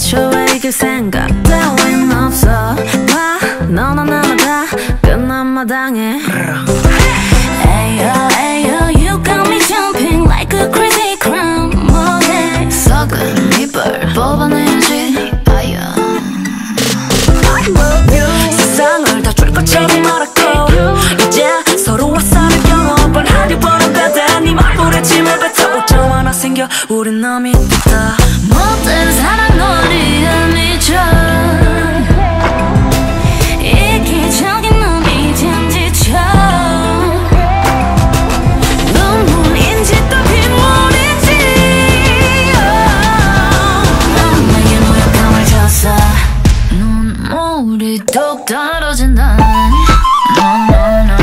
애초에 이길 생각 따윈 없어. 봐 너나 나나 다 끝난 마당에. 에이요 에이요 oh, oh, You got me jumping like a crazy crumb 모네 썩은 이빨 뽑아내야지 아야 I love you 세상을 다 줄 것처럼 알았고 이제 서로와 싸를 경험을 하려고 한다 네 말보다 짐을 뱉어. 오자마나 생겨. 우린 남이 됐다. 떨어진다 no, no, no.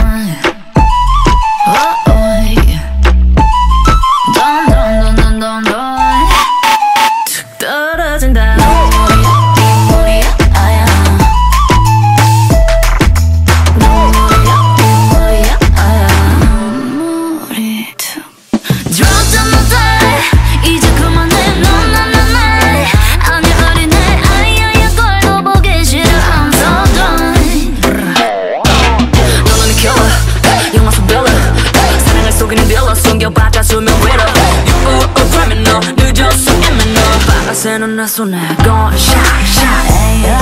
Send on the sun Going shot, shot, yeah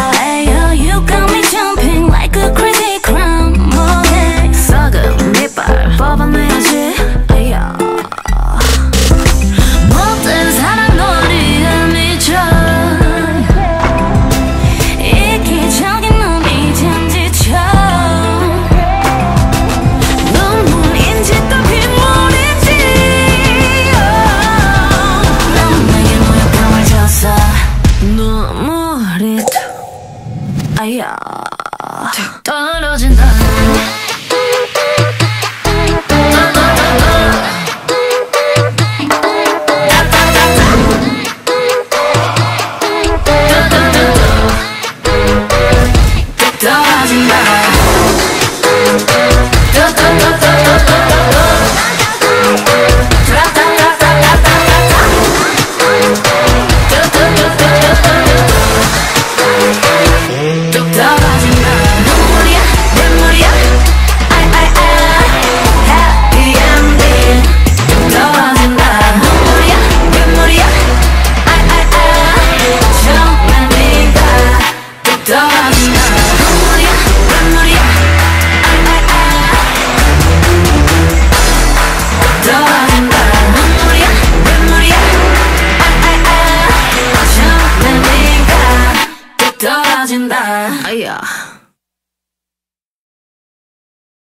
哎呀。